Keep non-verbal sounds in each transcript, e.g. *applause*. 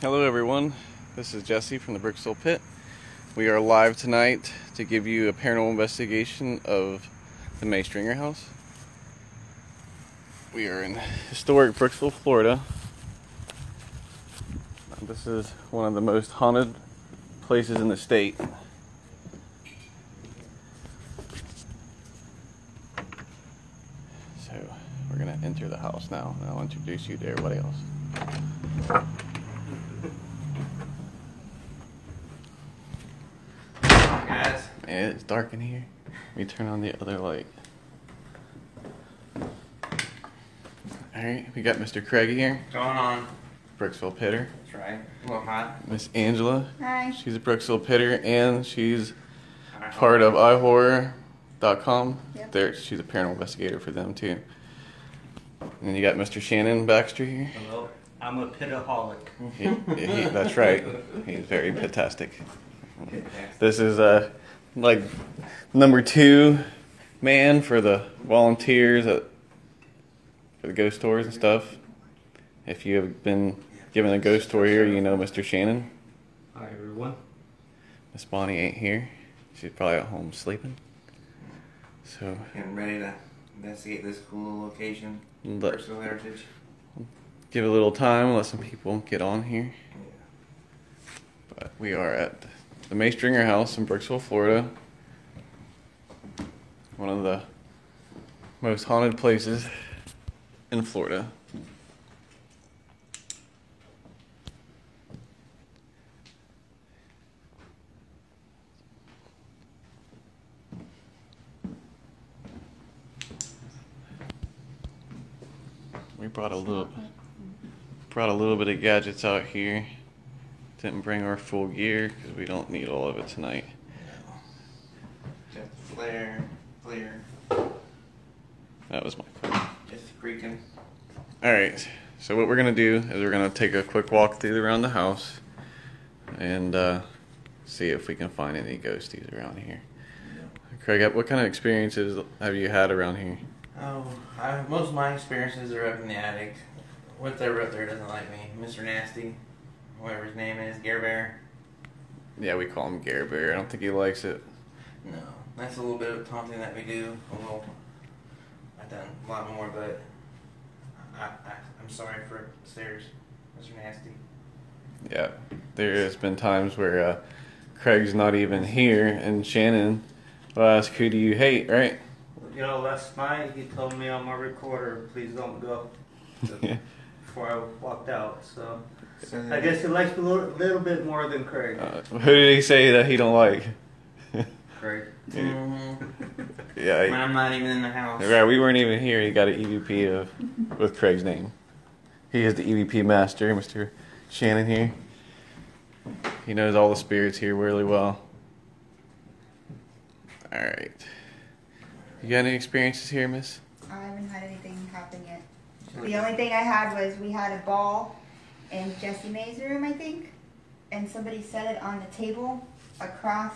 Hello, everyone. This is Jesse from the Brooksville Pit. We are live tonight to give you a paranormal investigation of the May Stringer House. We are in historic Brooksville, Florida. This is one of the most haunted places in the state. So, we're going to enter the house now, and I'll introduce you to everybody else. guys. Man, it's dark in here. Let me turn on the other light. Alright, we got Mr. Craig here, Going on. Brooksville Pitter. That's right. A little hot. Miss Angela, Hi. she's a Brooksville Pitter, and she's part of iHorror.com. Yep. There, she's a paranormal investigator for them too. And then you got Mr. Shannon Baxter here. Hello, I'm a pitaholic. He, he, that's right. He's very *laughs* pitastic. This is uh like number two man for the volunteers at for the ghost tours and stuff. If you have been given a ghost tour here, you know Mr. Shannon. Hi everyone. Miss Bonnie ain't here. She's probably at home sleeping. So Getting ready to investigate this cool location. let, Personal heritage. give it a little time, let some people get on here. But we are at the May Stringer House in Brooksville, Florida. One of the most haunted places in Florida. We brought a little brought a little bit of gadgets out here. Didn't bring our full gear because we don't need all of it tonight. Got the flare, flare, That was my phone. just creaking. All right. So what we're gonna do is we're gonna take a quick walk through around the house and uh, see if we can find any ghosties around here. Craig, what kind of experiences have you had around here? Oh, I, most of my experiences are up in the attic. Whatever up there doesn't like me. Mr. Nasty, whatever his name is, Gare Bear. Yeah, we call him Gare Bear. I don't think he likes it. No, that's a little bit of taunting that we do. A little. I've done a lot more, but I, I, I'm sorry for upstairs, are Nasty. Yeah, there has been times where uh, Craig's not even here, and Shannon will ask, "Who do you hate?" Right? You know, last night he told me on my recorder, please don't go. Yeah. *laughs* Before I walked out, so So I guess he likes a little, little bit more than Craig. Uh, who did he say that he don't like? Craig. *laughs* Mhm. Yeah, When I'm not even in the house. Right, we weren't even here. He got an EVP of with Craig's name. He is the EVP master, Mr. Shannon here. He knows all the spirits here really well. All right. You got any experiences here, Miss? I haven't had anything happen yet. The only thing I had was we had a ball in Jesse May's room, I think, and somebody set it on the table across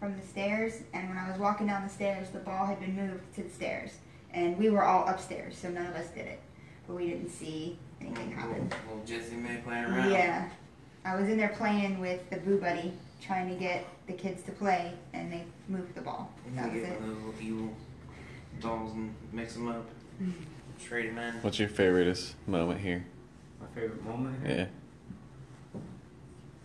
from the stairs. And when I was walking down the stairs, the ball had been moved to the stairs, and we were all upstairs, so none of us did it, but we didn't see anything happen. Little Jesse May playing around. Yeah, I was in there playing with the Boo Buddy, trying to get the kids to play, and they moved the ball. You That can was get it. those little evil dolls and mix them up. Hmm. Trade them in. What's your favorite moment here? My favorite moment. Yeah.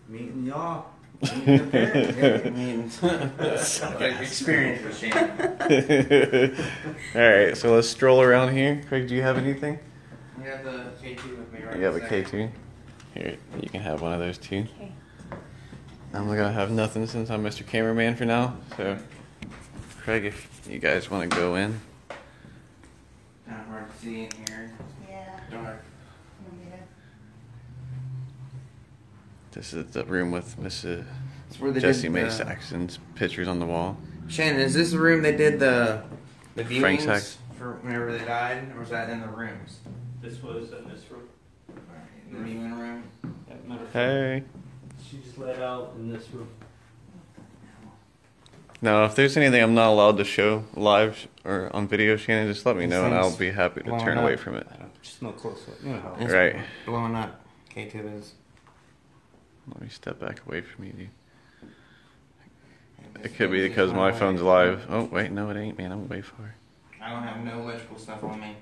Meeting y'all. I mean, *laughs* experience with Shannon. *laughs* all right, so let's stroll around here. Craig, do you have anything? You have the K2 with me right You have a this K second. two. Here, you can have one of those too. Okay. I'm gonna have nothing since I'm Mr. Cameraman for now. So, Craig, if you guys want to go in, Kind of hard to see in here. Yeah. Dark. Want me to- this is the room with Mrs. Uh, it's where they Jesse did May the- Saxon's pictures on the wall. Shannon, is this the room they did the the Frank viewings Sax- for whenever they died, or was that in the rooms? This was in this room. In the viewing room. That matter of fact, Hey. She's let out in this room. Now, if there's anything I'm not allowed to show live or on video, Shannon, just let me know, and I'll be happy to turn not- away from it. Just no close up. You know how. It's Right. Blowing up. K2 is. Let me step back away from you, It could be because my phone's live. live. Oh wait, no, it ain't, man. I'm way far. I don't have no electrical stuff on me.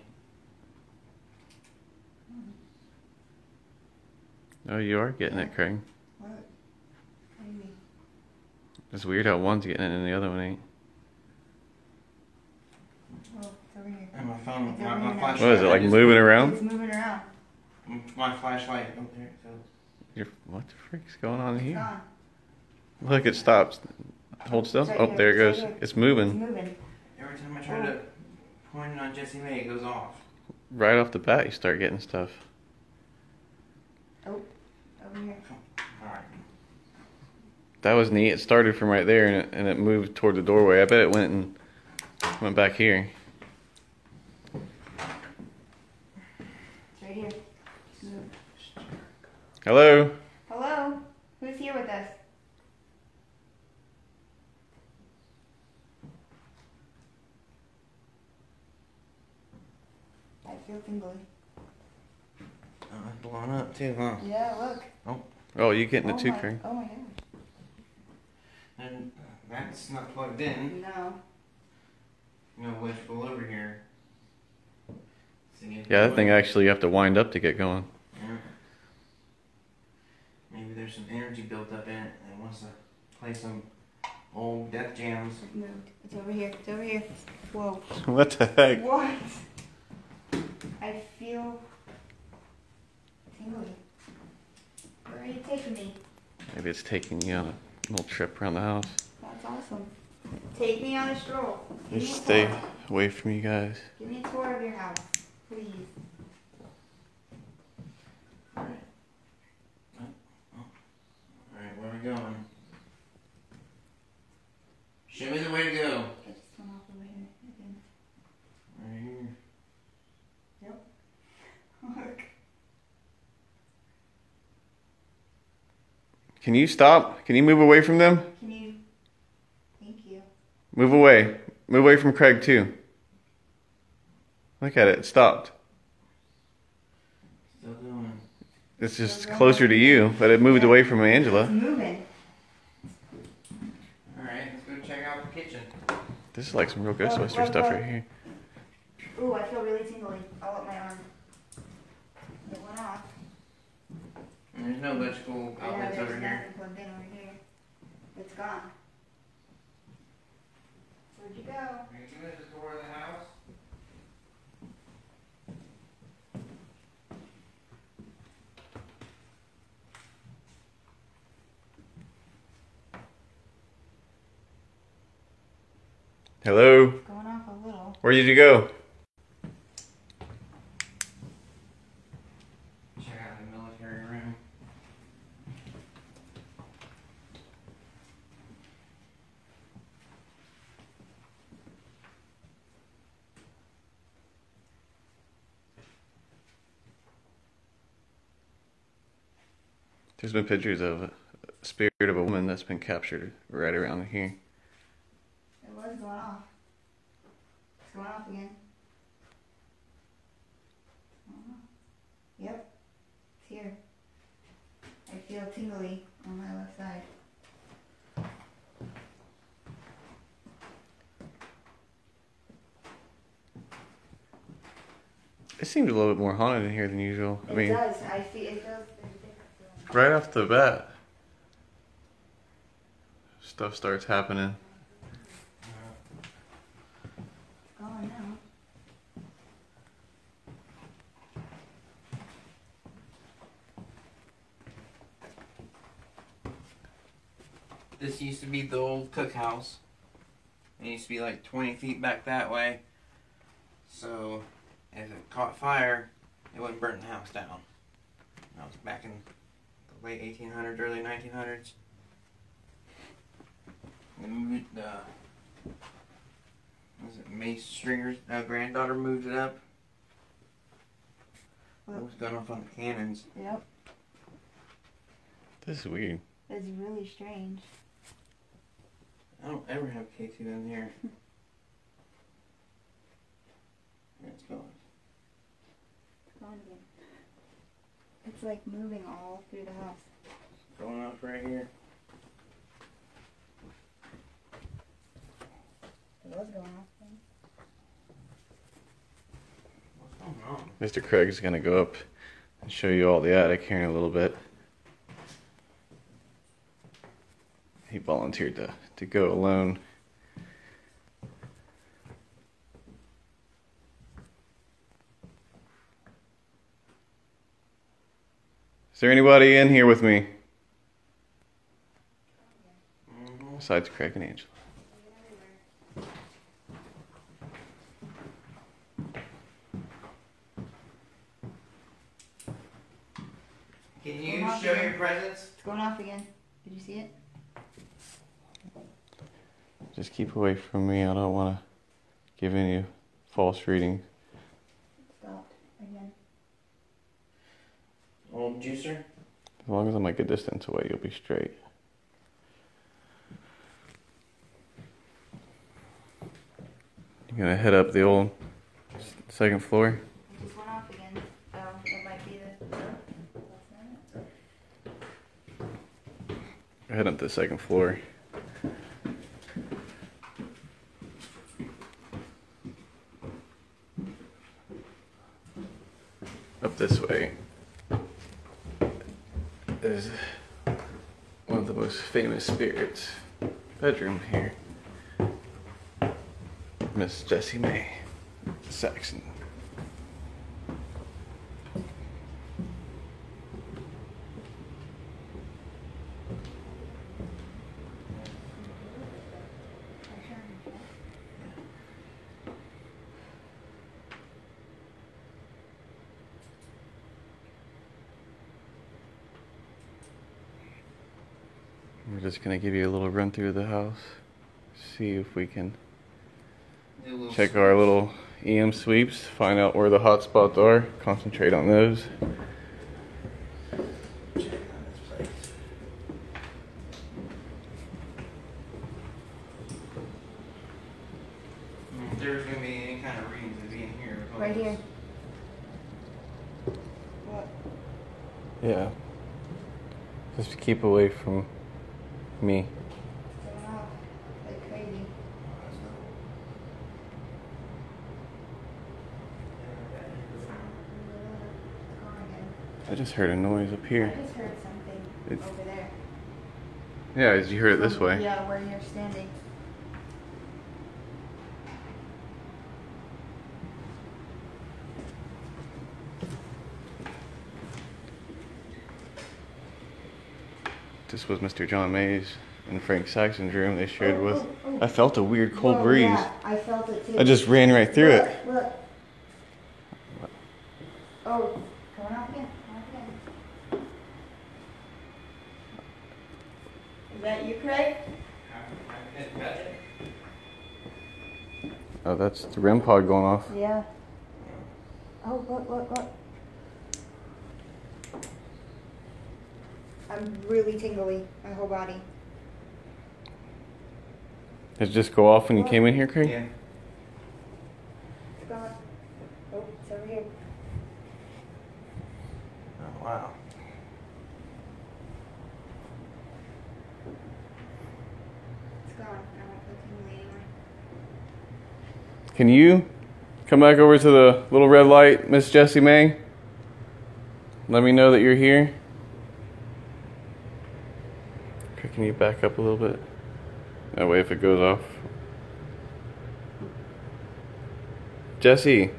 Oh, you are getting it, Craig. What? What do you mean? It's weird how one's getting it and the other one ain't. Oh, over here. And my phone, my, my flashlight. What is it like moving around? It's moving around. My flashlight. Oh, there it goes. You're, what the freak's going on here? gone. Look, it stops. Hold still. Right Oh, here, there it it's right goes. here. It's It's moving moving. Every time I try to oh. point it on Jesse May, it goes off. right off the bat. You start getting stuff. Oh, over here. Alright. That was neat. It started from right there and it, and it moved toward the doorway. I bet it went and went back here. It's right here. Move. Hello. Hello? Who's here with us? I feel tingly. Oh, it's blowing up too, huh? Yeah, look. Oh, Oh, you're getting oh it too, my, Craig? Oh my gosh. And that's not plugged in. No. No electrical over here. See, Yeah, that thing actually you have to wind up to get going. Yeah. Maybe there's some energy built up in it and it wants to play some old death jams. It moved. It's over here. It's over here. Whoa. *laughs* What the heck? What? I feel tingly. Where are you taking me? Maybe it's taking you on a little trip around the house. That's awesome. Take me on a stroll. Give Just a stay away from you guys. Give me a tour of your house, please. Alright. Alright, where are we going? Show me the way to go. I just went off over here again. Right here. *laughs* Look. Can you stop? Can you move away from them? Can you? Thank you. Move away. Move away from Craig too. Look at it. It stopped. Still going. It's just closer to you, but it moved away from Angela. It's moving. Alright, let's go check out the kitchen. This is like some real Ghostbuster look, stuff look. right here. Ooh, I feel really tingly all up my arm. It went off. And there's no electrical I know outlets there's over here. nothing plugged in over here. It's gone. Where'd you go? Are you at the door of the house? Hello. Going off a little. Where did you go? Check out the military room. There's been pictures of a spirit of a woman that's been captured right around here. It was going off. It's going off again. It's. Yep. It's here. I feel tingly on my left side. It seems a little bit more haunted in here than usual. I It mean, does. I feel it feels right off the bat, stuff starts happening. Gone now. This used to be the old cookhouse. It used to be like 20 feet back that way. So, if it caught fire, it wouldn't burn the house down. That was back in the late 1800s, early 1900s. They moved the. Was it Mace Stringer's uh, granddaughter moved it up? It was going off on the cannons. Yep. This is weird. It's really strange. I don't ever have K2 in here. Yeah, it's going. It's gone again. It's like moving all through the house. Going off right here. It was going off. then. What's going on? Mr. Craig's gonna go up and show you all the attic here in a little bit. He volunteered to, to go alone. Is there anybody in here with me besides Craig and Angela? Can you show your presence? It's going off again. Did you see it? Just keep away from me. I don't want to give any false readings. Stopped again. Old juicer? As long as I'm like a distance away, you'll be straight. You gonna head up the old second floor? It just went off again. Oh, it might be the. That's not it. Head up the second floor. Up this way is one of the spirits bedroom here. Miss Jessie May Saxon. We're just gonna give you a little run through the house, see if we can Do a little check our little EM sweeps, find out where the hot spots are, concentrate on those. check on this place. If there's gonna be any kind of readings, it'd be in here. Right here. What? Yeah. Just keep away from me. It's going off like crazy. It's gone again. I just heard a up I here. just heard something It's- over there. Yeah, as you heard it this way. Yeah, where you're standing. This was Mr. John Mays and Frank Saxon's room they shared Oh, with. oh, oh. I felt a weird cold breeze. Yeah, I felt it too. I just ran right through look, it. Look. Oh, going off again. Going off again. Is that you, Craig? Oh, that's the REM pod going off. Yeah. Oh, look, look, look. I'm really tingly, my whole body. Did it just go off when you oh. came in here, Craig? Yeah. It's gone. Oh, it's over here. Oh, wow. It's gone. I don't feel tingly anymore. Can you come back over to the little red light, Miss Jessie May? Let me know that you're here. Okay, can you back up a little bit? That way, if it goes off. Jesse,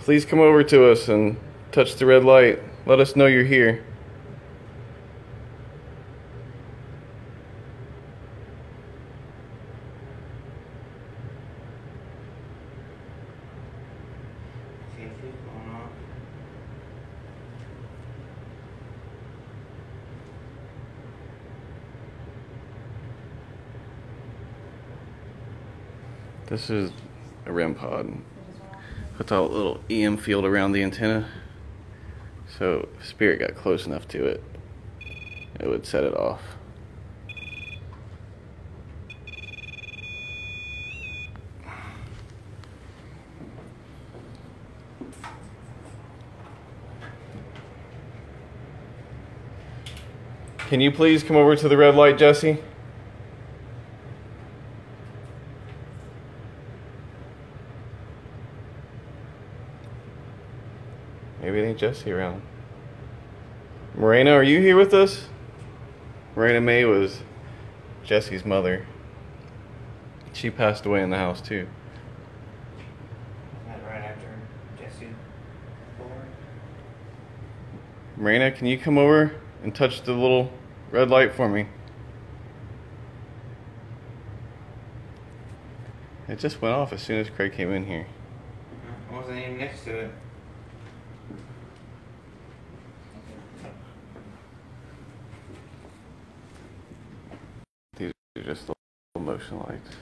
please come over to us and touch the red light. Let us know you're here. See if it's going off. This is a REM pod. Puts a little EM field around the antenna. So if spirit got close enough to it, it would set it off. Can you please come over to the red light, Jesse? Jesse around. Morena, are you here with us? Morena May was Jesse's mother. She passed away in the house too. That right after Jesse born. Morena, can you come over and touch the little red light for me? It just went off as soon as Craig came in here. Mm-hmm. I wasn't even next to it. These are just lights.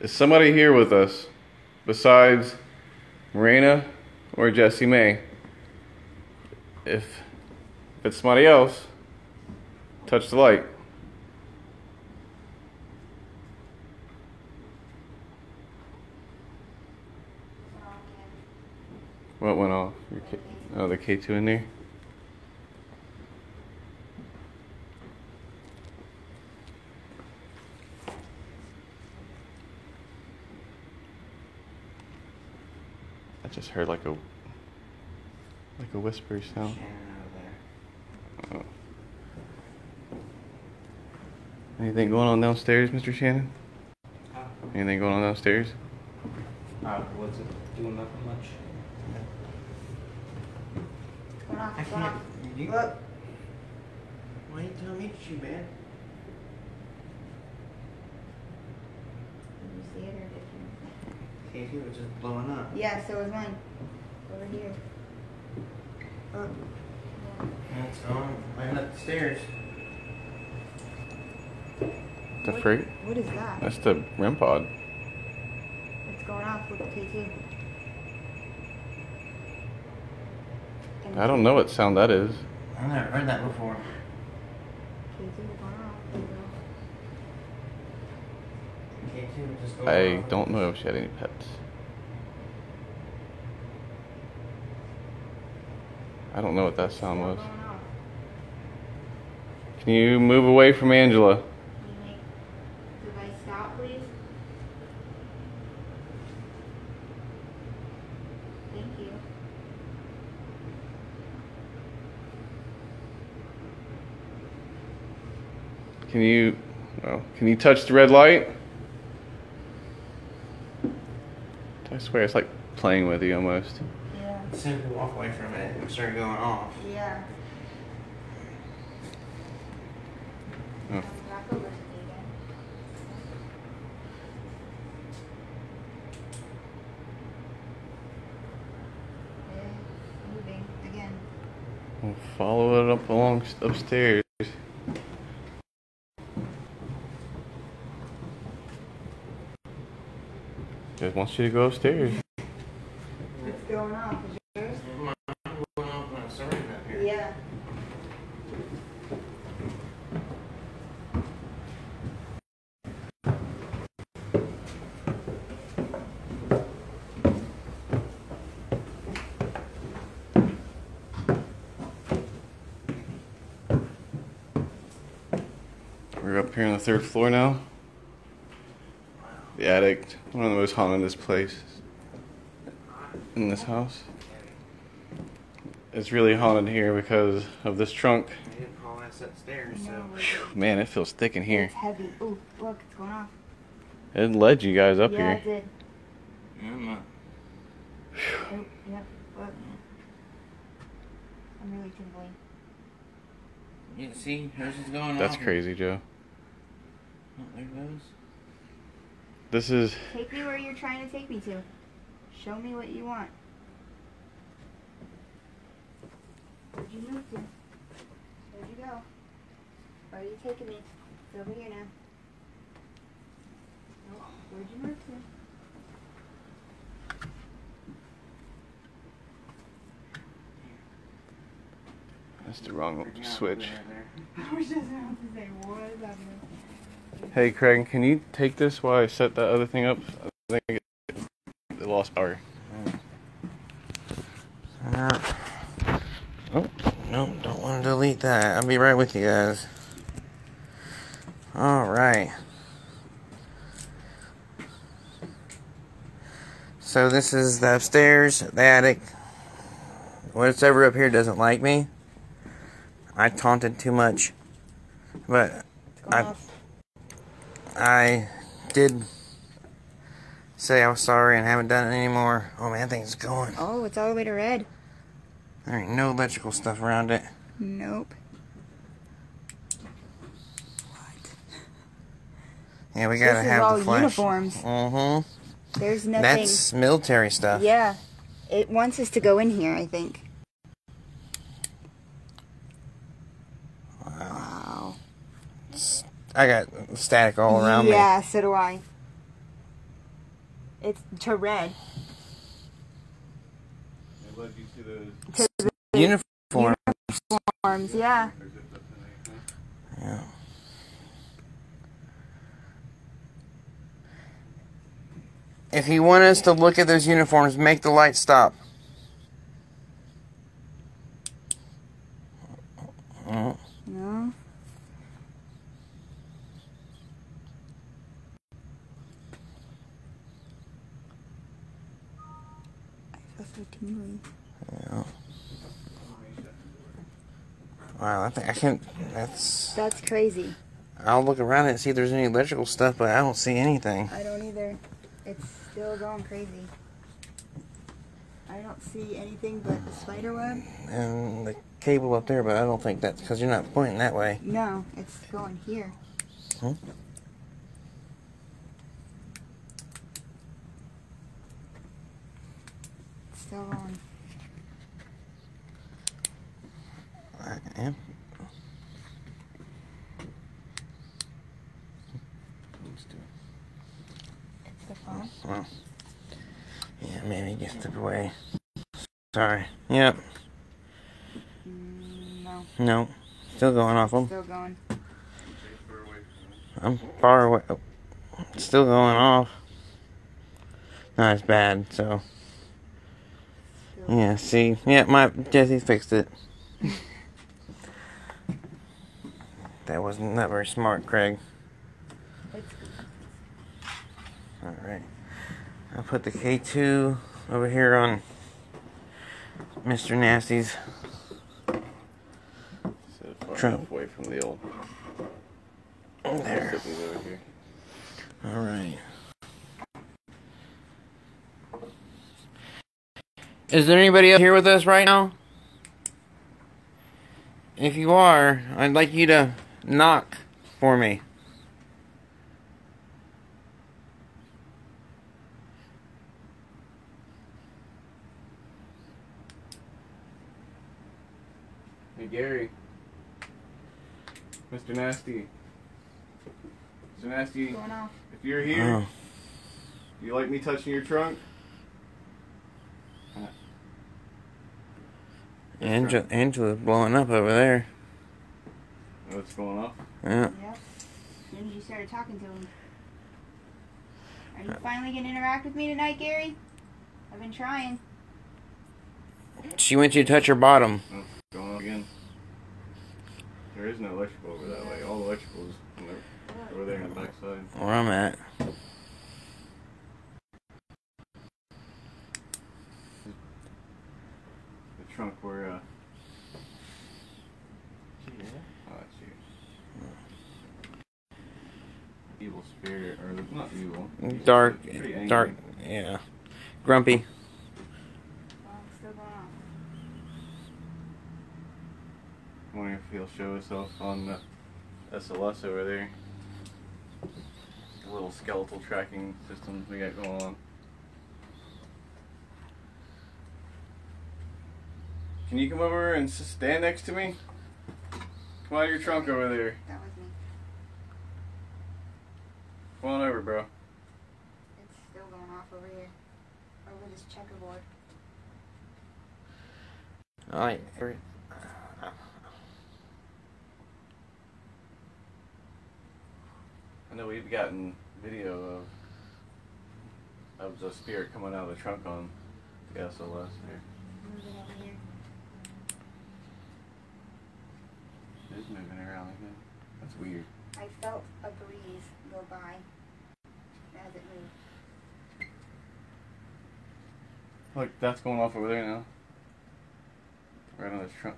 Is somebody here with us besides Marina or Jesse May? If it's somebody else, touch the light. What went off? Your K- oh, the K2 in there? I just heard like a like a whispery sound. Oh. Anything going on downstairs, Mr. Shannon? Anything going on downstairs? Uh, what's it doing nothing much? Going off, I going can't. off. You, Look, why you telling me to shoot, man? did you see it or did you? K2 was just blowing up. Yeah, so was mine. Over here. Look. It's going right up the stairs. The What- freight? What is that? That's the REM pod. It's going off with the K2. And I don't know what sound that is. I've never heard that before. K2 going off. There you go. K2 just going I don't know if she had any pets. I don't know what that sound was. Can you move away from Angela? Can you make the device stop, please? Thank you. Can you, well, can you touch the red light? I swear it's like playing with you almost. Yeah. As soon as we walk away from it, it started going off. Yeah. Oh. Comes back over to me again. Yeah, moving again. We'll follow it up along upstairs. Just wants you to go upstairs. It's going off. Is yours? Mine going off when I started up here. Yeah. We're up here on the third floor now. The attic, one of the most haunted places in this house. It's really haunted here because of this trunk. I didn't haul ass upstairs, so. No, Man, it feels thick in here. It's heavy. Ooh, look, it's going off. It led you guys up yeah, here. it did. I'm not. Oh, yep, look. I'm really tingling. Yeah, see, hers is going That's off. crazy, Joe. Oh, there it goes. This is Take me where you're trying to take me to. Show me what you want. Where'd you move to? Where'd you go? Where are you taking me? It's over here now. Nope. Where'd you move to? That's the wrong Yeah, switch. *laughs* Hey, Craig, can you take this while I set that other thing up? I think it, it lost power. there. Oh, no, don't want to delete that. I'll be right with you guys. All right. So this is the upstairs, the attic. What's ever up here doesn't like me. I taunted too much, but I- off. I did say I was sorry and haven't done it anymore. Oh man, thing's going. Oh, it's all the way to red. There ain't no electrical stuff around it. Nope. Yeah, we gotta This is have all the flash. uniforms. Mm-hmm. There's nothing. That's military stuff. Yeah. It wants us to go in here, I think. Wow. I got static all around me. Yeah, so do I. It's to red. It led to the. Uniform. Arms, yeah. Yeah. If you want us to look at those uniforms, make the light stop. Oh, No. I feel so tingly. yeah. Wow, I think I can't. That's. That's crazy. I'll look around and see if there's any electrical stuff, but I don't see anything. I don't either. It's still going crazy. I don't see anything but the spider web. And the cable up there, but I don't think that's because you're not pointing that way. No, it's going here. Hmm? It's still going. I am. It's the phone. Well, yeah, maybe get step away. Sorry. Yep. No, No. Still going off them. still going. I'm far away. Oh, still going off. Not as bad, so. Still Yeah, see. Yeah, my Jesse fixed it. *laughs* that wasn't not very smart, Craig. Alright. I'll put the K2 over here on Mr. Nasty's. So far Trump. away from the old. There. Here. Alright. Is there anybody up here with us right now? If you are, I'd like you to knock for me. Hey Gary. Mr. Nasty. Mr. Nasty, going off. if you're here, Oh, you like me touching your trunk? Angela, Angela's blowing up over there. What's going on? Yeah. Yep. As soon as you started talking to him. Are you finally gonna interact with me tonight, Gary? I've been trying. She wants you to touch her bottom. Oh, going on again. There is no electrical over that way. All the electrical is over there on the back side. Where I'm at. The trunk where, uh. Oh, that's you. Evil spirit, or the- not evil. Dark, dark, yeah. Grumpy. Well, it's still going off. Wondering if he'll show himself on the SLS over there. The little skeletal tracking system we got going on. Can you come over and stand next to me? Come out of your trunk over there. That was me. Come on over, bro. It's still going off over here. Over this checkerboard. Alright. I know we've gotten video of of the spirit coming out of the trunk on the SLS here. Move it over here. It is moving around again. That's weird. I felt a breeze go by as it moved. Look, that's going off over there now. Right on this trunk.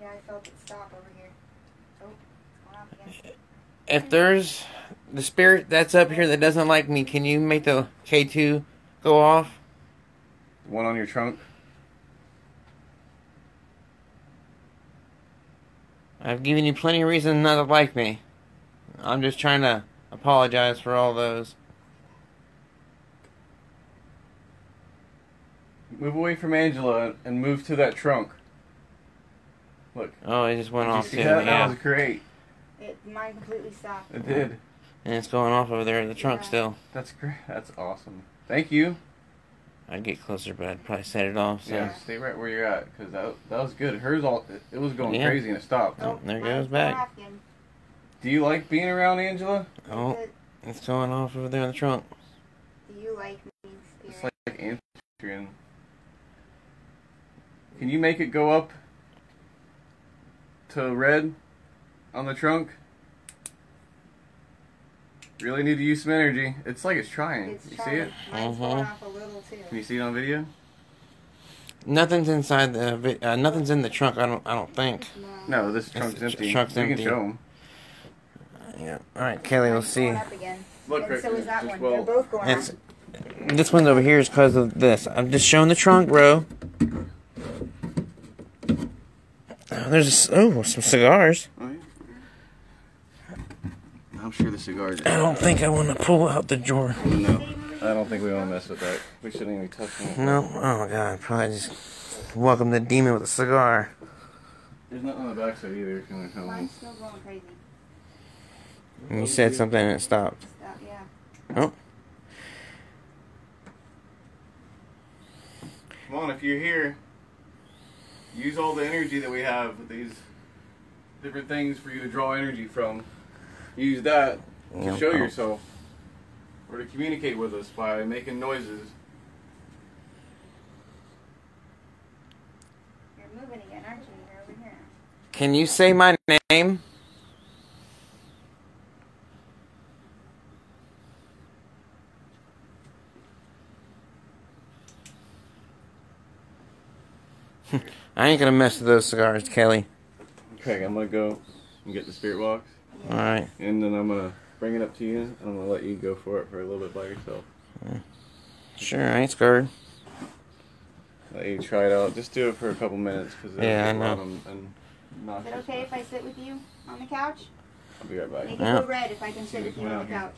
Yeah, I felt it stop over here. Oh, it's going off again. If there's the spirit that's up here that doesn't like me, can you make the K2 go off? The one on your trunk. I've given you plenty of reasons not to like me. I'm just trying to apologize for all those. Move away from Angela and move to that trunk. Look. Oh, it just went Did you off see too. that? That was great. It mine completely stopped. It did. And it's going off over there in the trunk Yeah. still. That's great. That's awesome. Thank you. I'd get closer, but I'd probably set it off. So. Yeah, stay right where you're at because that that was good. Hers all it, it was going Yeah. crazy and it stopped. Oh, there goes back. Do you like being around Angela? Oh, it's going off over there in the trunk. Do you like me, It's spirit? like answering. Can you make it go up to red on the trunk? Really need to use some energy. It's like it's trying. it's you trying. see it? Mine's Mhm. off a little too. Can you see it on video? Nothing's inside the. Uh, nothing's in the trunk. I don't. I don't think. No. No, this trunk's the empty. trunk's we empty. can show them. Yeah. All right, Kelly. We'll see. going up. Look, and so there, is that one. well- They're both going It's up. this one's over here is because of this. I'm just showing the trunk, bro. Oh, there's oh some cigars. Oh, yeah. I'm sure the cigars. I don't think I want to pull out the drawer. No, I don't think we want to mess with that. We shouldn't even be touching it. No. Oh god. Probably just welcome the demon with a cigar. There's nothing on the backside either. If you want to come. Mine's still going crazy. And you said something and it stopped. Stop, yeah. Oh. Come on, if you're here, use all the energy that we have with these different things for you to draw energy from. Use that to Yeah. show yourself or to communicate with us by making noises. You're moving again, aren't you? You're over here. Can you say my name? *laughs* I ain't gonna mess with those cigars, Kelly. Craig, I'm gonna go and get the spirit box, Alright. and then I'm gonna bring it up to you, and I'm gonna let you go for it for a little bit by yourself. Sure, I ain't scared. Let you try it out. Just do it for a couple minutes, because Yeah, I know. And, and Is it okay if I sit with you on the couch? I'll be right back. Make it go red if I can sit with you on the couch.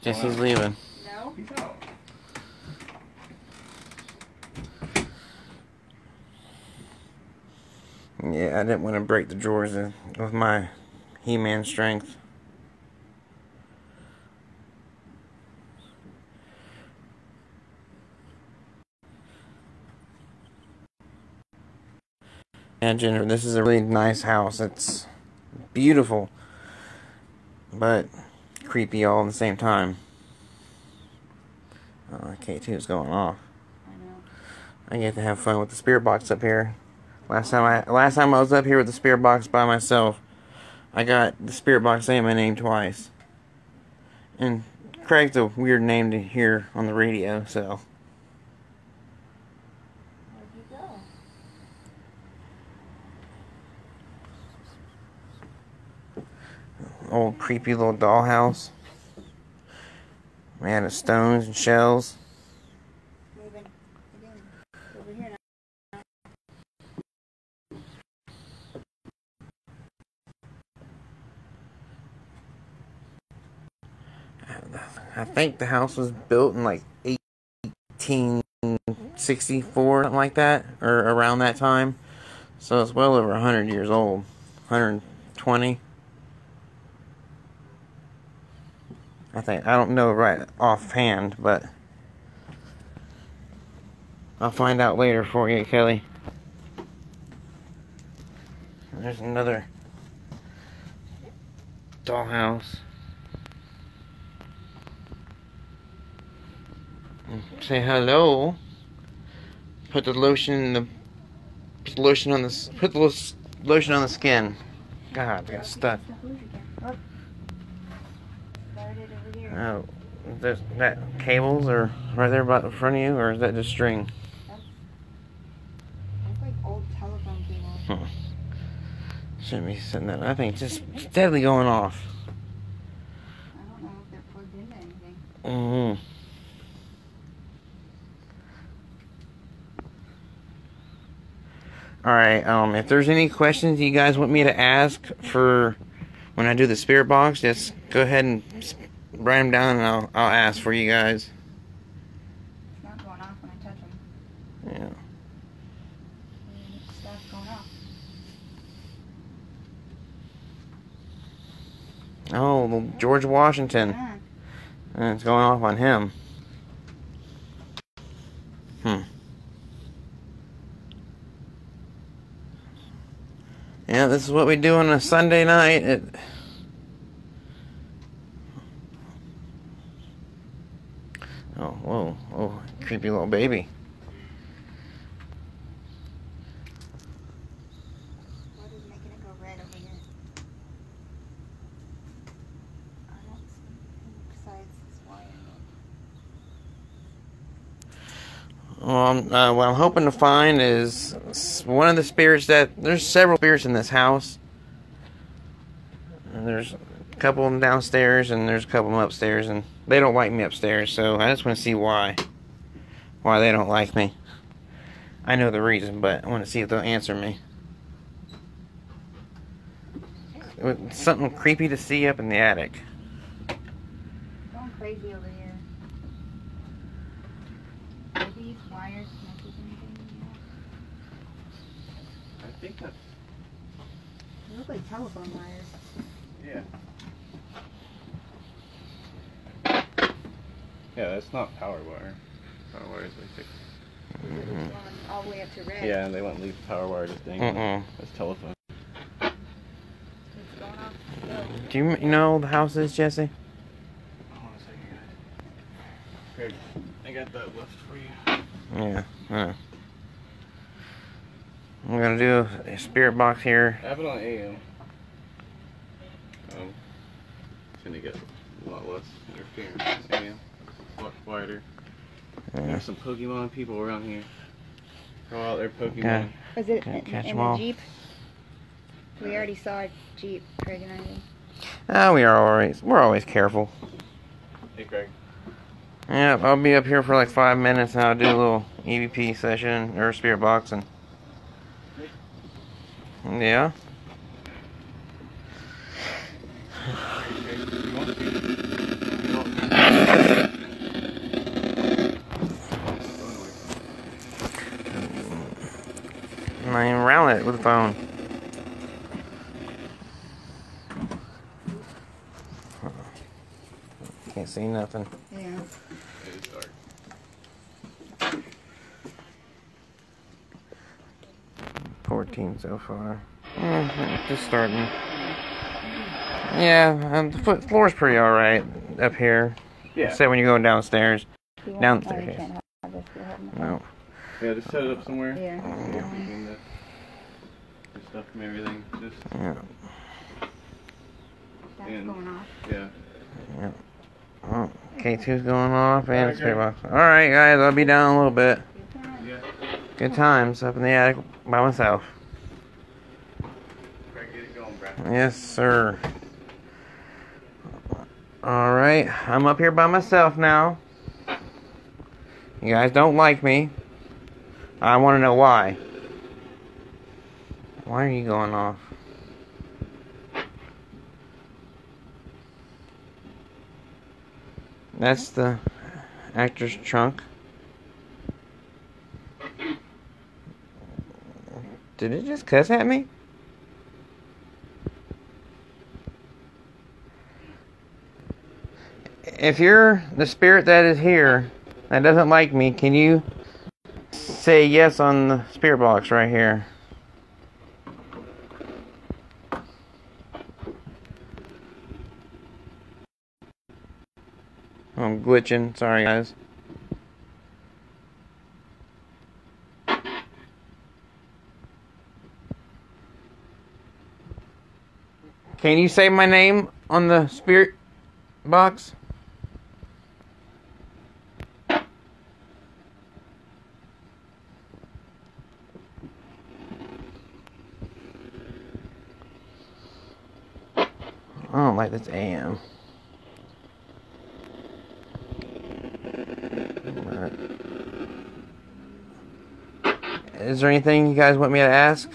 Jesse's leaving. No? Peace out. Yeah, I didn't want to break the drawers with my He-Man strength. Yeah, Jennifer, this is a really nice house. It's beautiful, but creepy all at the same time. Oh, K2 is going off. I. I get to have fun with the spirit box up here. Last time I last time I was up here with the spirit box by myself, I got the spirit box saying my name twice. And Craig's a weird name to hear on the radio, so old creepy little dollhouse. Made of stones and shells. Moving. Again. Over here now. I think the house was built in like 1864, something like that, or around that time. So it's well over 100 years old. 120. I think. I don't know right offhand, but I'll find out later for you, Kelly. There's another dollhouse. Say hello. Put the lotion in the put the lotion on the put the lo- lotion on the skin. God, I got stuck. Oh. Oh, that, that cables are right there about in front of you, or is that just string? Hmm. It's like old telephone cables. Shouldn't be sitting there. I think just steadily going off. I don't know if they're plugged into anything. Mm-hmm. All right. Um, if there's any questions you guys want me to ask for when I do the spirit box, just go ahead and write them down, and I'll I'll ask for you guys. Not going off when I touch them. Yeah. It going off. Oh, George Washington. Yeah. And it's going off on him. Hmm. Yeah, this is what we do on a Sunday night. It, oh, whoa, oh, creepy little baby. What is making it go red over here? I don't see anything besides this wire. Well, uh, what I'm hoping to find is one of the spirits that there's several spirits in this house. And there's a couple of them downstairs, and there's a couple of them upstairs, and they don't like me upstairs. So I just want to see why, why they don't like me. I know the reason, but I want to see if they'll answer me. Something creepy to see up in the attic. Crazy over here. Are these wires connected to anything? I think that's They look like telephone wires. yeah. Yeah, that's not power wire. Power wire is like fixed. Mhm. All the way up to red. Yeah, and they won't leave power wire just dangling. Mm-mm. That's telephone. It's going off. slow. Do you m- know the house is Jesse? Hold on a second, guys. Here, I got that left for you. Yeah. yeah. We're gonna do a spirit box here. I have it on AM. Um, it's gonna get a lot less interference. AM, a lot quieter. Yeah. There's some Pokemon people around here. Go out there, Pokemon. Okay. Was it Can't in, catch in 'em the all. Jeep? We already saw a Jeep, Craig and I. Ah, we are always we're always careful. Hey, Craig. Yeah, I'll be up here for like five minutes and I'll do a little EVP session or spirit boxing. yeah. I'm even around it with the phone. Can't see nothing. Yeah. 14 so far. Mm, just starting. Yeah, and the foot floor's pretty alright up here. Yeah. Except when you're going downstairs. Downstairs. No. Yeah, just set it up somewhere. Yeah. yeah. Stuff from everything. Just. Yeah. That's going off. Yeah. Yeah. Oh, K2's going off and okay. it's pretty much. Alright, guys, I'll be down a little bit. Good time. Yeah. Good times up in the attic by myself. Craig, get it going, Yes, sir. Alright, I'm up here by myself now. You guys don't like me. I want to know why. Why are you going off? That's the actor's trunk. Did it just cuss at me? if you're the spirit that is here that doesn't like me, can you say yes on the spirit box right here? I'm glitching. Sorry, guys. Can you say my name on the spirit box? I don't like this AM. Is there anything you guys want me to ask?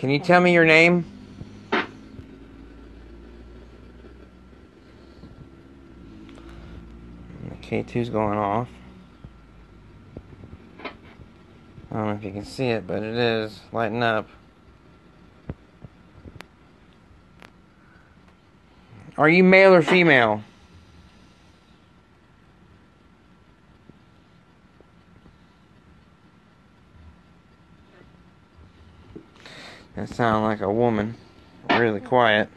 Can you tell me your name? The K2's going off. I don't know if you can see it, but it is lighting up. Are you male or female? That sound like a woman. Really quiet.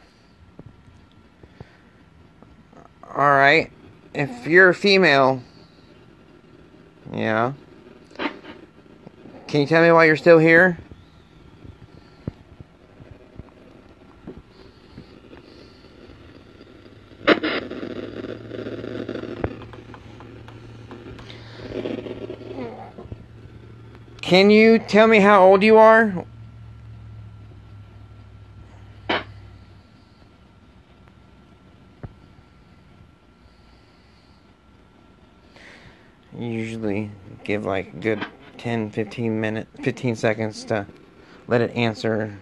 Alright. If you're a female. Yeah. Can you tell me why you're still here? Can you tell me how old you are? Give like good 10 15 minutes 15 seconds to let it answer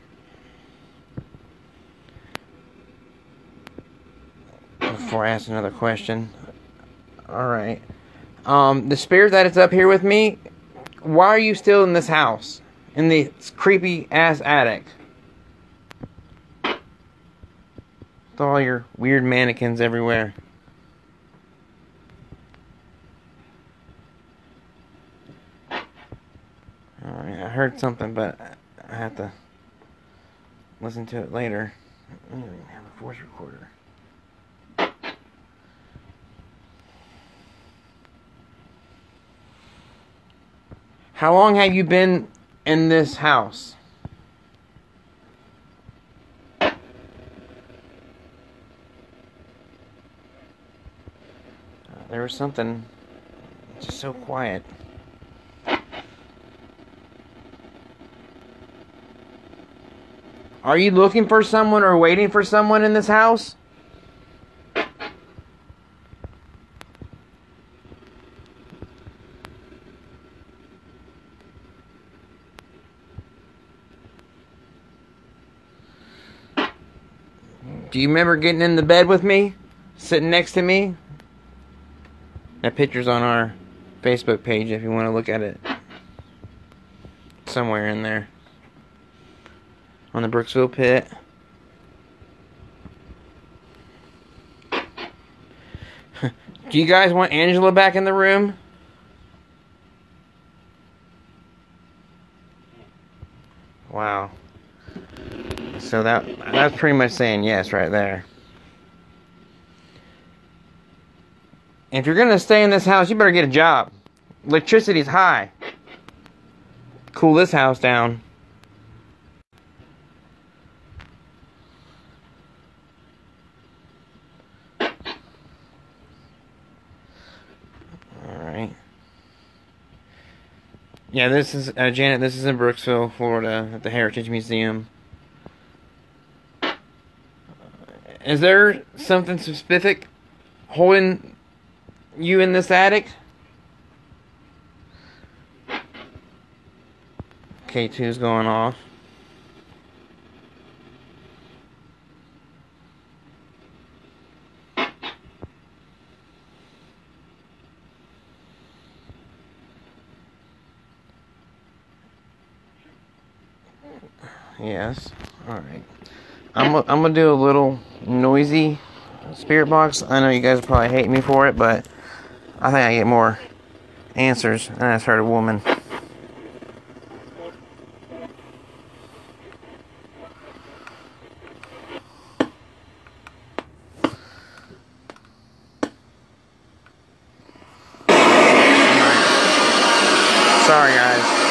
before I ask another question. All right. Um, the spirit that is up here with me, why are you still in this house? In this creepy ass attic? With all your weird mannequins everywhere. Alright, I heard something, but I have to listen to it later. I don't even have a voice recorder. How long have you been in this house? Uh, there was something just so quiet. Are you looking for someone or waiting for someone in this house? Do you remember getting in the bed with me? Sitting next to me? That picture's on our Facebook page if you want to look at it. Somewhere in there. On the Brooksville pit. *laughs* Do you guys want Angela back in the room? Wow. So that that's pretty much saying yes right there. If you're gonna stay in this house, you better get a job. Electricity's high. Cool this house down. Alright. Yeah, this is, uh, Janet, this is in Brooksville, Florida, at the Heritage Museum. Is there something specific holding you in this attic? K2's going off. Yes. All right. I'm i I'm gonna do a little noisy spirit box. I know you guys probably hate me for it, but I think I get more answers. And I heard a woman. So Sorry, guys.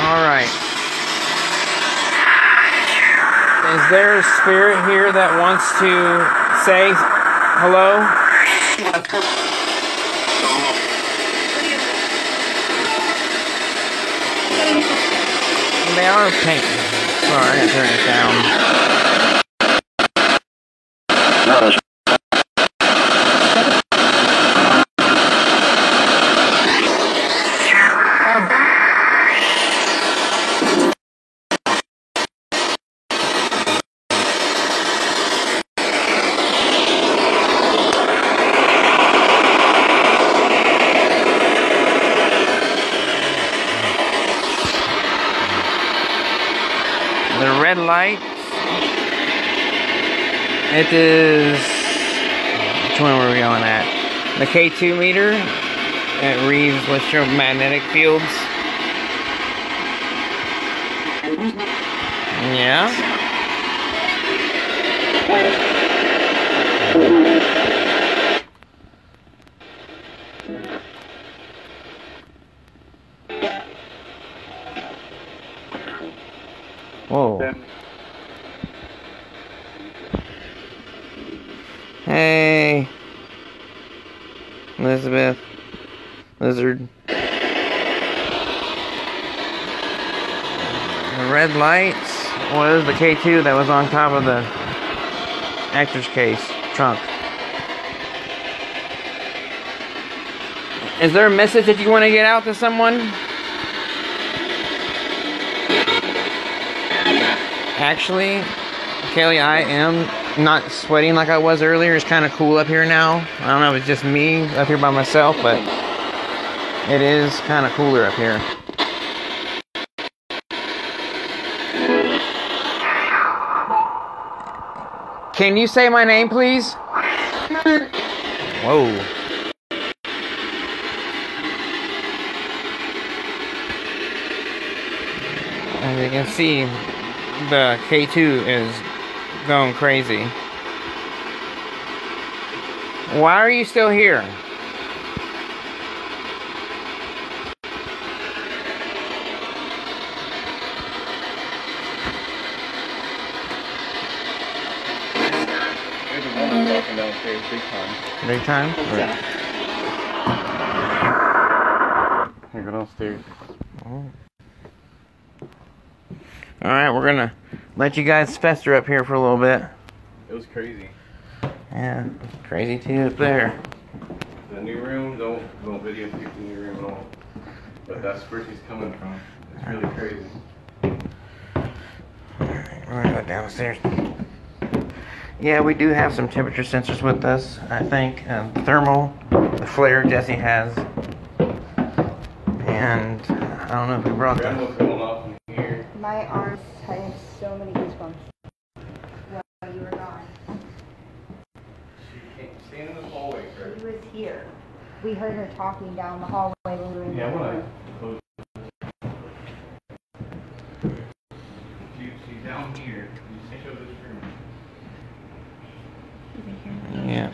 All right. Is there a spirit here that wants to say hello? They are pink. Sorry, I gotta turn it down. The red light. It is. Which one were we going at? The K2 meter. It reads electromagnetic fields. Yeah. K2 that was on top of the actor's case trunk. Is there a message that you want to get out to someone? Actually, Kelly, I am not sweating like I was earlier. It's kind of cool up here now. I don't know if it's just me up here by myself, but it is kind of cooler up here. Can you say my name, please? Whoa. As you can see, the K2 is going crazy. Why are you still here? Big time? Here, go downstairs. Alright, we're gonna let you guys fester up here for a little bit. It was crazy. Yeah, crazy too up there. The new room, don't don't videotape the new room at all. But that's where she's coming from. It's really crazy. Alright, we're gonna go downstairs. Yeah, we do have some temperature sensors with us. I think uh, thermal, the FLIR Jesse has, and I don't know if we brought Grandma the. going off in here. My arms, I have so many goosebumps. While you were gone. She came, stand in the hallway, She was here. We heard her talking down the hallway when we were in Yeah, I the wanna room. close. She, she's down here. You see show this room. Yeah.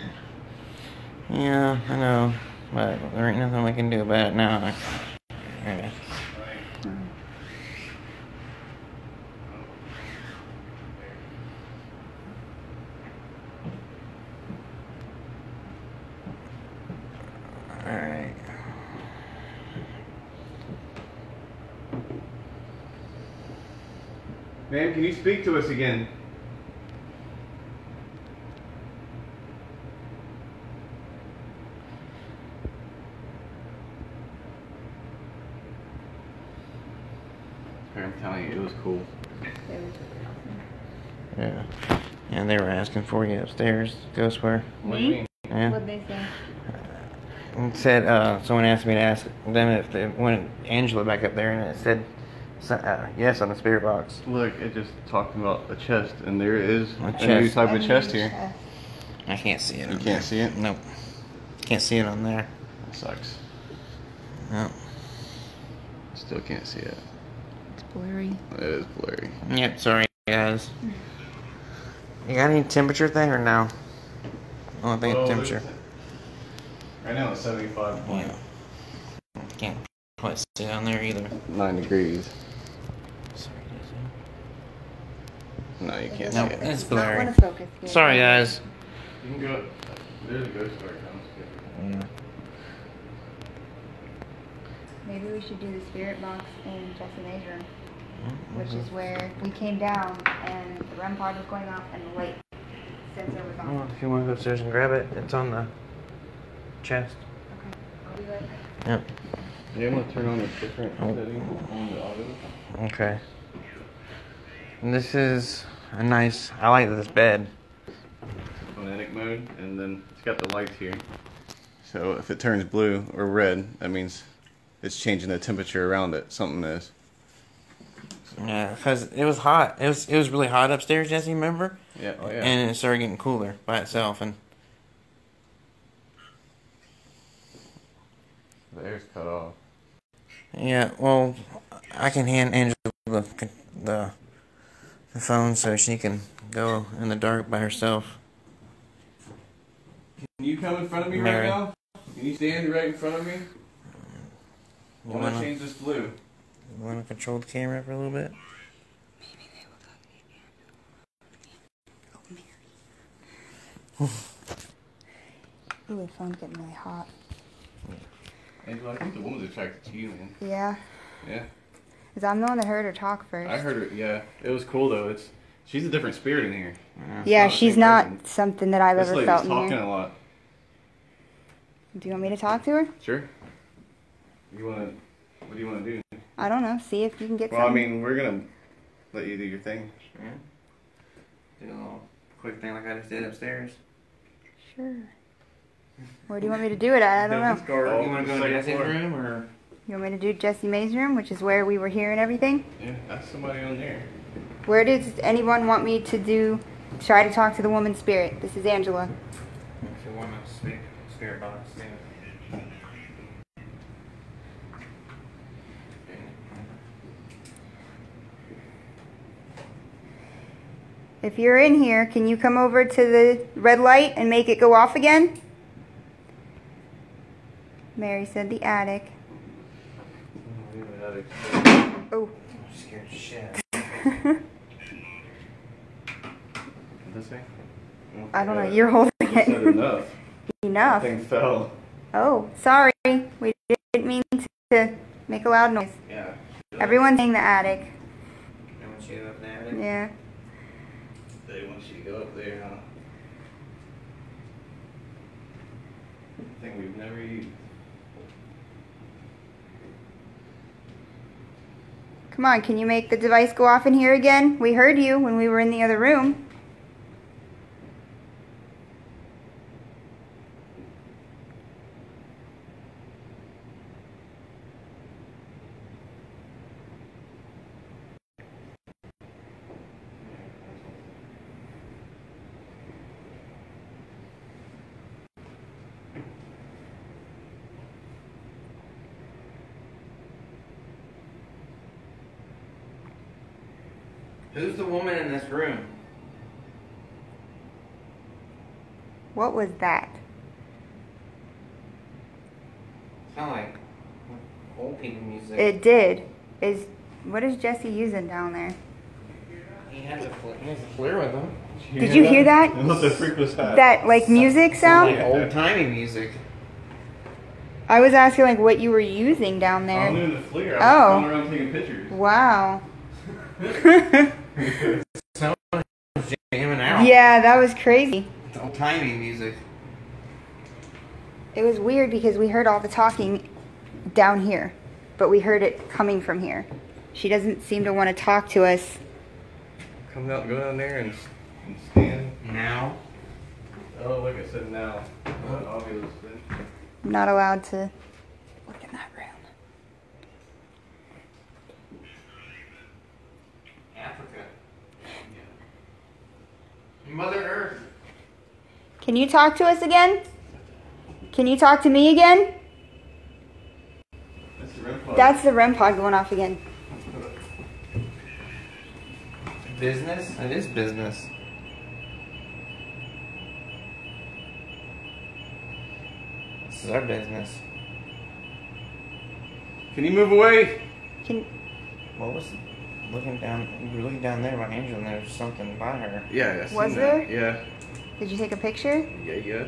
Yeah, I know, but there ain't nothing we can do about it now. Yeah. Alright. Ma'am, can you speak to us again? I'm telling you, it was cool. It was really awesome. Yeah. And they were asking for you upstairs, Ghostware. What do Me? Yeah. What'd they say? It said uh, someone asked me to ask them if they wanted Angela back up there, and it said so- uh, yes on the spirit box. Look, it just talking about a chest, and there is A a, new type A of chest here. chest. I can't see it. You can't there. see it? Nope. Can't see it on there. That sucks. No. Still can't see it. It's blurry. It is blurry. Yep. Sorry, guys. You got any temperature thing or no? I don't think Well, temperature. Right now it's 75 Yeah. Can't quite see it on there either. nine degrees. Sorry, No, you can't Nope, see it. it's It's not blurry. focus. Sorry, guys. You can go. There's a ghost story. Yeah. Maybe we should do the spirit box in Jesse May's room, which Mm-hmm. is where we came down and the REM pod was going off and the light sensor was on. Well, if you want to go upstairs and grab it, it's on the chest. Okay, I'll be right back. Yep. Yeah, I'm gonna turn on a different Oh. setting on the audio. Okay. And this is a nice. I like this bed. Phonetic mode, and then it's got the lights here. So if it turns blue or red, that means it's changing the temperature around it. Something is. Yeah, because it was hot. It was it was really hot upstairs, Jesse. Remember? Yeah. Oh yeah. And it started getting cooler by itself, and the air's cut off. yeah. Well, I can hand Angela the the, the phone so she can go in the dark by herself. Can you come in front of me Mary. right now? Can you stand right in front of me? I You want to wanna, change this blue. you wanna control the camera for a little bit? Ooh, the phone's getting really hot. Angela, I think the woman's attracted to you, man. Yeah, Yeah. Because I'm the one that heard her talk first. I heard her. Yeah, it was cool though. It's she's a different spirit in here. yeah, not she's not person. something that I've this ever lady's felt in talking here. a lot. Do you want me to talk to her? Sure. You want to? What do you want to do? I don't know. See if you can get Well, I mean, we're gonna let you do your thing. Yeah. Do a little quick thing like I just did upstairs. Sure. Where do you want me to do it at? I don't know. Oh, you want to go to second Jesse's floor. room or? You want me to do Jesse May's room, which is where we were here and everything? Yeah, that's somebody on there. Where does anyone want me to do? Try to talk to the woman spirit. This is Angela. If you want to speak, spirit box. Yeah. If you're in here, can you come over to the red light and make it go off again? Mary said the attic. Oh. I'm scared shit. *laughs* This thing? I don't know. Uh, you're holding Said it. enough. *laughs* Enough. Thing fell. Oh, sorry. We didn't mean to make a loud noise. Yeah. Everyone's saying the attic. I want you up there. Yeah. They want you to go up there, huh? Thing we've never used. Come on, can you make the device go off in here again? We heard you when we were in the other room. Who's the woman in this room? What was that? Sound like old people music. It did. Is what is Jesse using down there? he has a fl- he has a FLIR with him. Did you hear that? What the freak was that? That like music sound? Like old timey music. I was asking like what you were using down I'm there. doing the FLIR. I Oh. was going around taking pictures. Wow. *laughs* *laughs* Jamming out. yeah, that was crazy. It's old timey music. It was weird because we heard all the talking down here, but we heard it coming from here. She doesn't seem to want to talk to us. Come down, go down there and, and stand. Now. Oh, like I said, now. Uh. I'm not allowed to look in that room. Africa. Mother Earth. Can you talk to us again? Can you talk to me again? That's the REM pod. That's the REM pod going off again. Business? It is business. This is our business. Can you move away? Can What was looking down? You were looking down there by Angel, and there was something by her. Yeah, I seen Was that. Yeah. did you take a picture? Yeah, yeah.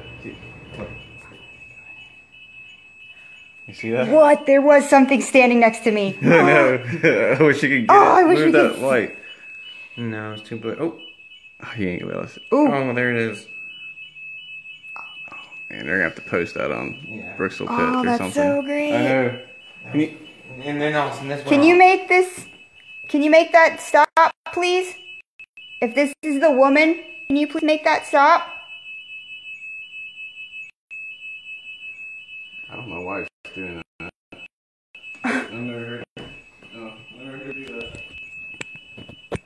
You see that? What? There was something standing next to me. *laughs* I know. *laughs* I wish you could get Oh, it. I wish Move we that could- light. No, it's too blue. Oh, Oh, you ain't gonna be able to see. Ooh. oh, there it is. Man, they're gonna have to post that on Yeah. Brooksville Pit Oh, or that's something. so great. I know. Can you, And then all of a sudden this. Can went you off. make this? Can you make that stop, please? If this is the woman, can you please make that stop? I don't know why she's doing that. *laughs* I've never heard. No, I've never heard you do that.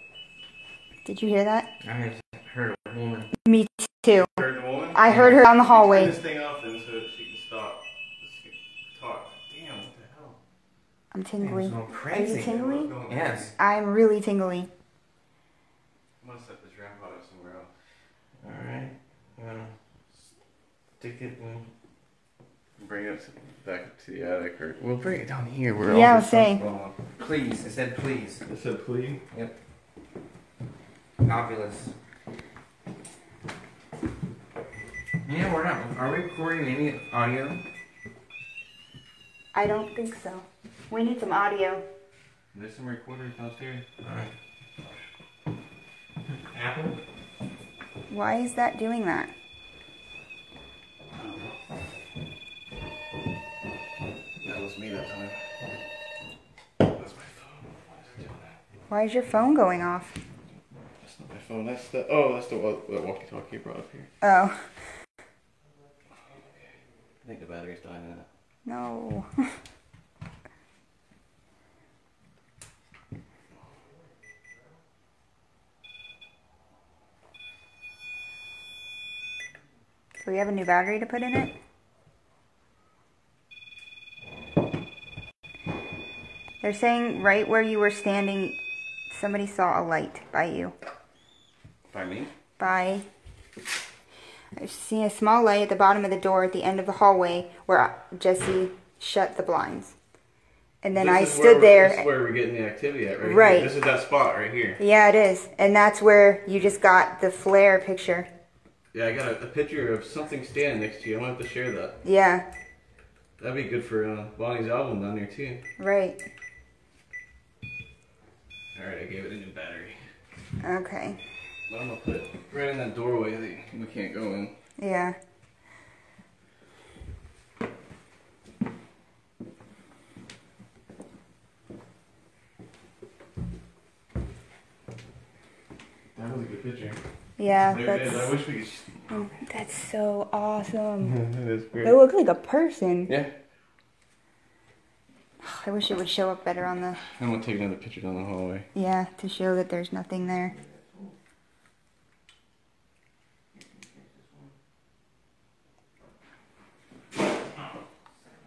Did you hear that? I just heard a woman. Me too. Heard the woman? I heard her down the Turn hallway. I'm tingly. So Are you crazy. tingly? What's going on? Yes. I'm really tingly. I'm gonna set this ramp out somewhere else. All right. You wanna stick it in? Bring it back to the attic or we'll bring it down here where Yeah, I all was this saying. stuff's going on. Please. It said please. It said please. Yep. Fabulous. Yeah, we're not. Are we recording any audio? I don't think so. We need some audio. There's some recorders downstairs. Alright. Apple? Why is that doing that? That was me that time. That's my phone. Why is it doing that? Why is your phone going off? That's not my phone. That's the oh, that's the the walkie-talkie you brought up here. Oh, I think the battery's dying in it. no. *laughs* Do we have a new battery to put in it? They're saying right where you were standing, somebody saw a light by you. By me? by I see a small light at the bottom of the door at the end of the hallway where Jesse shut the blinds. And then This I stood we're- This is where we're getting the activity at, right? Right. Here. This is that spot right here. Yeah, it is. And that's where you just got the FLIR picture. Yeah, I got a, a picture of something standing next to you. I'm gonna have to share that. Yeah, That'd be good for uh, Bonnie's album down there too. right. All right, I gave it a new battery. Okay. I'm gonna put it right in that doorway that we can't go in. Yeah. That was a good picture. Yeah, There it is. I that's wish we could. Oh, that's so awesome. *laughs* that is great. They look like a person. Yeah. I wish it would show up better on the I'm gonna take another picture down the hallway. yeah, to show that there's nothing there.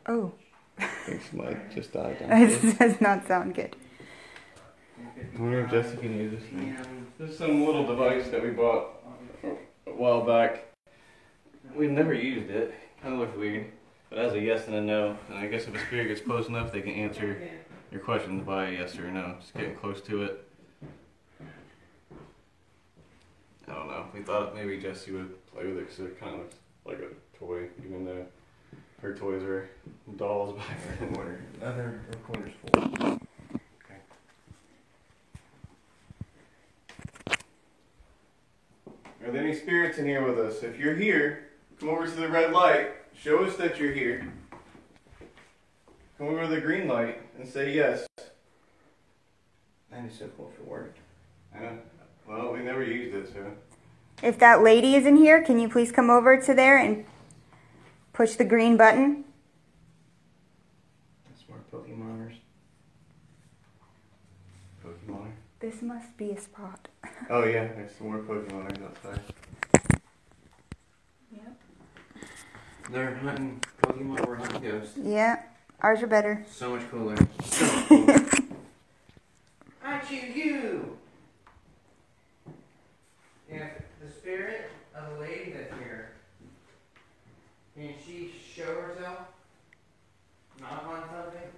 Oh. I think somebody just died down *laughs* there. This does not sound good. I wonder if Jesse can use this thing. Some little device that we bought a while back. We've never used it. Kind of looks weird. But as a yes and a no. And I guess if a spirit gets close enough, they can answer your questions by a yes or no. Just getting close to it. I don't know. We thought maybe Jesse would play with it because it kind of looks like a toy, even though her toys are dolls back then. Recorder. Other recorders full. Are there any spirits in here with us? If you're here, come over to the red light. Show us that you're here. Come over to the green light and say yes. That is so cool for work. Uh, well, we never used it, so. If that lady is in here, can you please come over to there and push the green button? This must be a spot. *laughs* Oh yeah, there's some more Pokemon outside. Yep. They're hunting Pokemon. We're hunting ghosts. Yeah, ours are better. So much cooler. So much cooler. I choose you. Yeah, the spirit of the lady that's here. Can she show herself? Knock on something?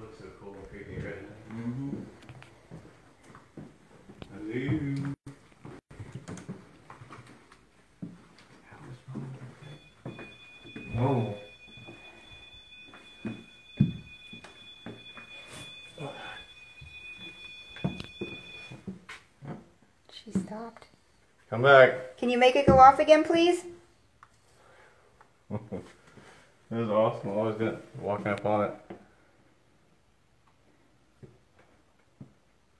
Looks so cool and creepy right Mm-hmm. now. Hello. Whoa. She stopped. Come back. Can you make it go off again, please? *laughs* It was awesome. I Always good walking up on it.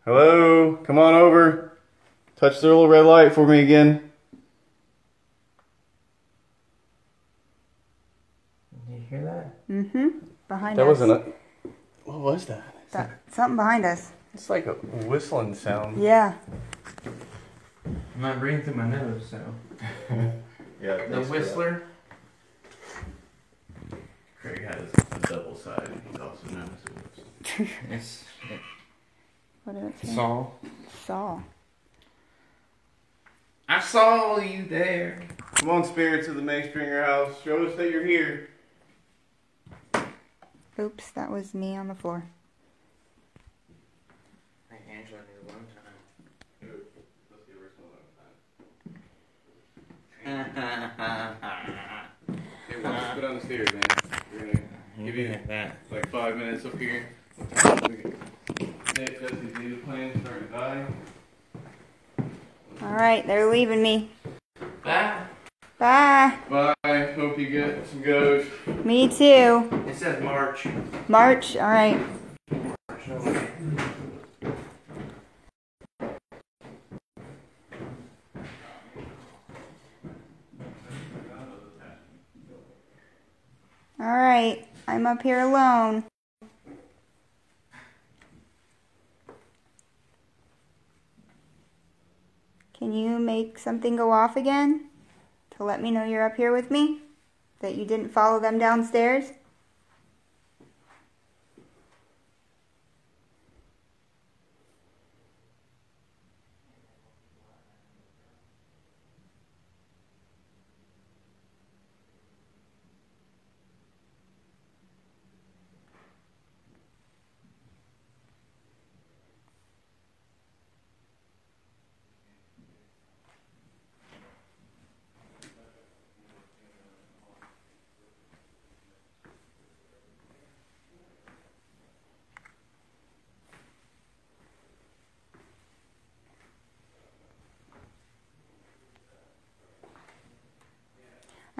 Hello, come on over. Touch the little red light for me again. Did you hear that? Mm-hmm. Behind That us. wasn't a. What was that? That, something behind us. It's like a whistling sound. Yeah. I'm not breathing through my nose, so. *laughs* Yeah. The Whistler. Craig has a double side. He's also known as a *laughs* It's What did it say? Saul. Saw. I saw you there. Come on, spirits of the May Stringer house. Show us that you're here. Oops, that was me on the floor. I think Angela did one time. Let's give her some Hey, let's go down the stairs, man. We're gonna give you that. like five minutes up here. Nick, Jesse's data plan starting to die. All right, they're leaving me. Bye. Bye. Bye. Hope you get some ghosts. Me too. It says March. March. All right. All right. I'm up here alone. Can you make something go off again to let me know you're up here with me? That you didn't follow them downstairs?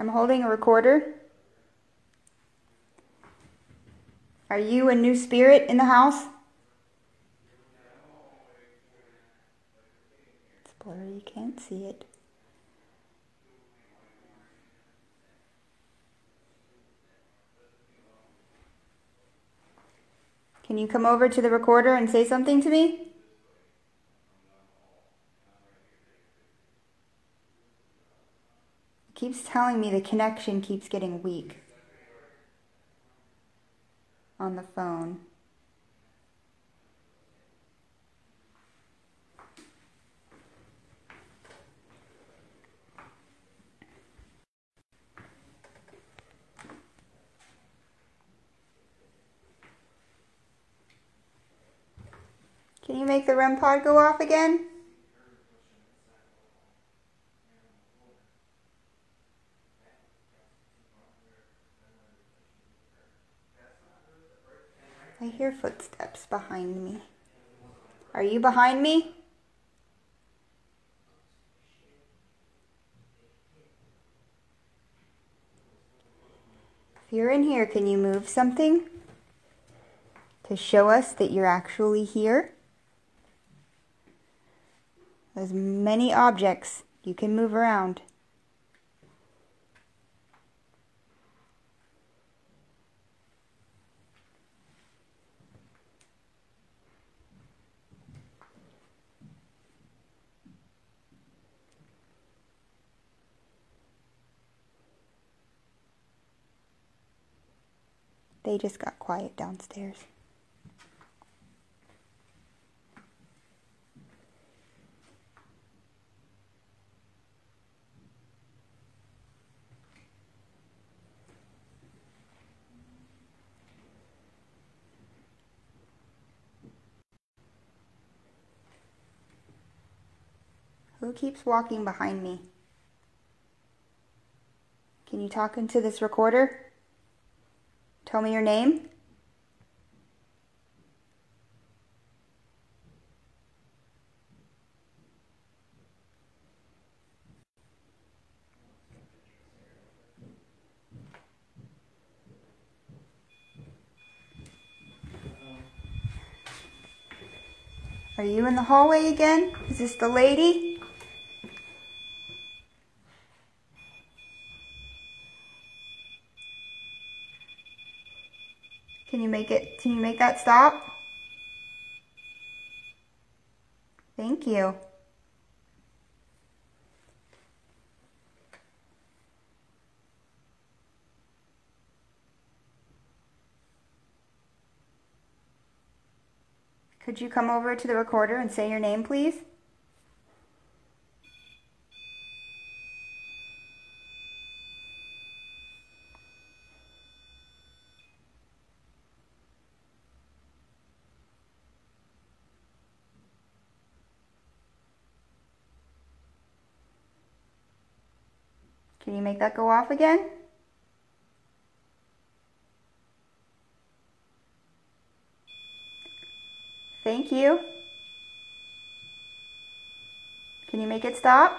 I'm holding a recorder. Are you a new spirit in the house? It's blurry, you can't see it. Can you come over to the recorder and say something to me? Keeps telling me the connection keeps getting weak on the phone. Can you make the REM pod go off again? I hear footsteps behind me. Are you behind me? If you're in here, can you move something to show us that you're actually here? There's many objects you can move around. They just got quiet downstairs. Who keeps walking behind me? Can you talk into this recorder? Tell me your name. Are you in the hallway again? Is this the lady? Can you make it, can you make that stop? Thank you. Could you come over to the recorder and say your name, please? Can you make that go off again? Thank you. Can you make it stop?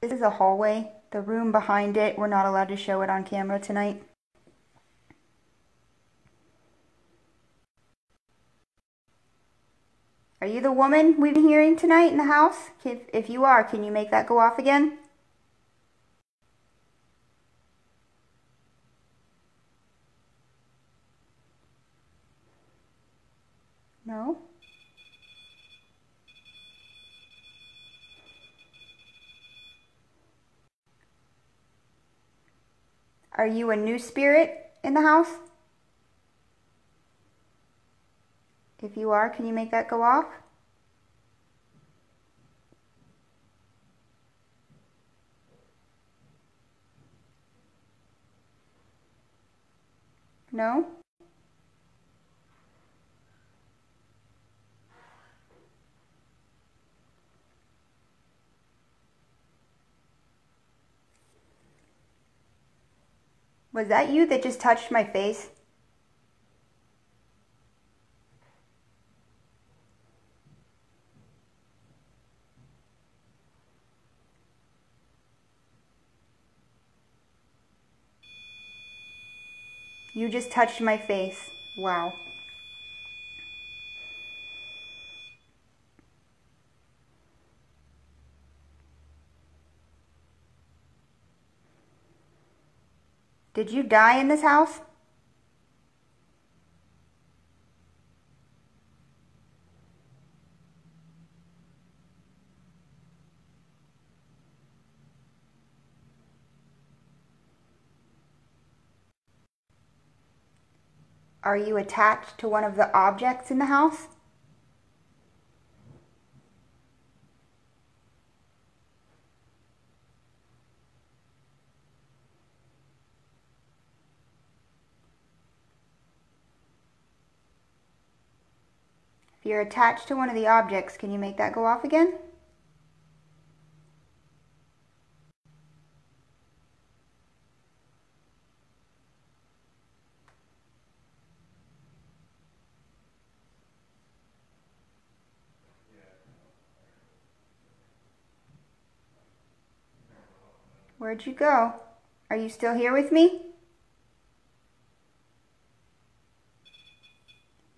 This is a hallway. The room behind it, we're not allowed to show it on camera tonight. Are you the woman we've been hearing tonight in the house? If, if you are, can you make that go off again? No? Are you a new spirit in the house? If you are, can you make that go off? No? Was that you that just touched my face? You just touched my face. Wow. Did you die in this house? Are you attached to one of the objects in the house? If you're attached to one of the objects, can you make that go off again? Where'd you go? Are you still here with me?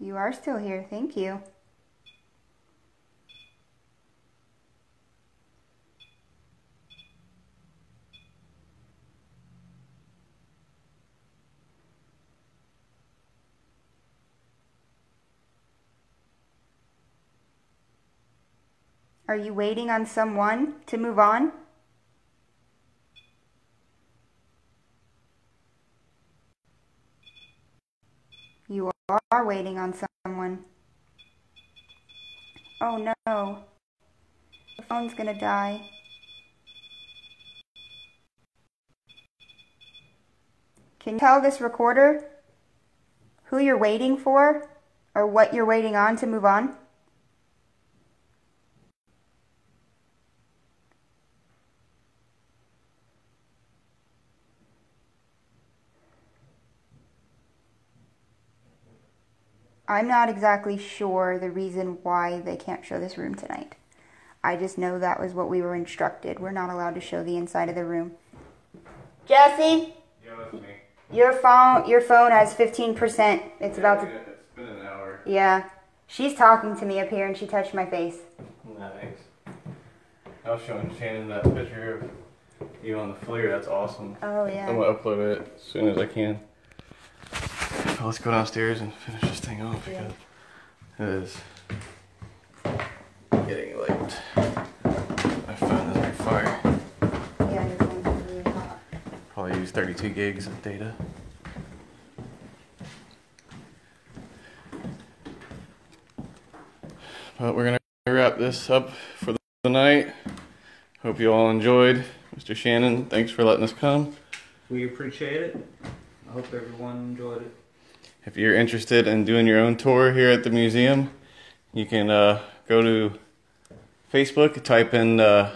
You are still here, thank you. Are you waiting on someone to move on? You are waiting on someone. Oh no. The phone's gonna die. Can you tell this recorder who you're waiting for or what you're waiting on to move on? I'm not exactly sure the reason why they can't show this room tonight. I just know that was what we were instructed. We're not allowed to show the inside of the room. Jesse, Yeah, that's me. your phone your phone has 15%. It's about to It's been an hour. Yeah. She's talking to me up here and she touched my face. Nice. I was showing Shannon that picture of you on the FLIR. That's awesome. Oh yeah. I'm gonna upload it as soon as I can. So let's go downstairs and finish this thing off Yeah. because it is getting late. I found this on fire. Yeah, your phone's really hot. Probably use 32 gigs of data. But we're gonna wrap this up for the night. Hope you all enjoyed. Mr. Shannon, thanks for letting us come. We appreciate it. I hope everyone enjoyed it. If you're interested in doing your own tour here at the museum, you can uh, go to Facebook, type in uh,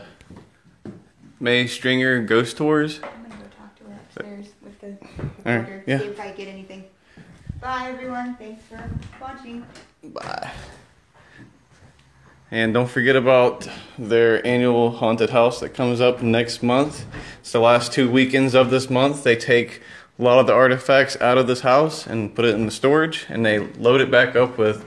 May Stringer Ghost Tours. I'm gonna go talk to her upstairs with the All right, yeah. see if I get anything. Bye everyone. Thanks for watching. Bye. And don't forget about their annual haunted house that comes up next month. It's the last two weekends of this month. They take a lot of the artifacts out of this house and put it in the storage, and they load it back up with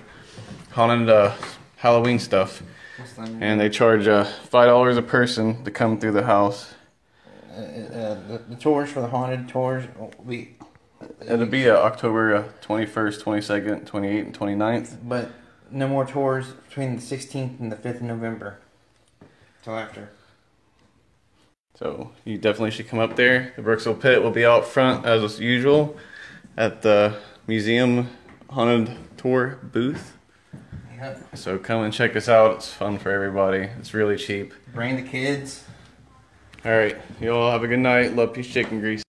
haunted uh, Halloween stuff. What's the name? And they charge uh, five dollars a person to come through the house. Uh, uh, the, the tours for the haunted tours. We. It'll be uh, October uh, 21st, 22nd, 28th, and 29th. But no more tours between the 16th and the 5th of November. Till after. So you definitely should come up there. The Brooksville Pit will be out front as usual at the museum haunted tour booth. Yep. So come and check us out. It's fun for everybody. It's really cheap. Bring the kids. All right, you all have a good night. Love peace, chicken grease.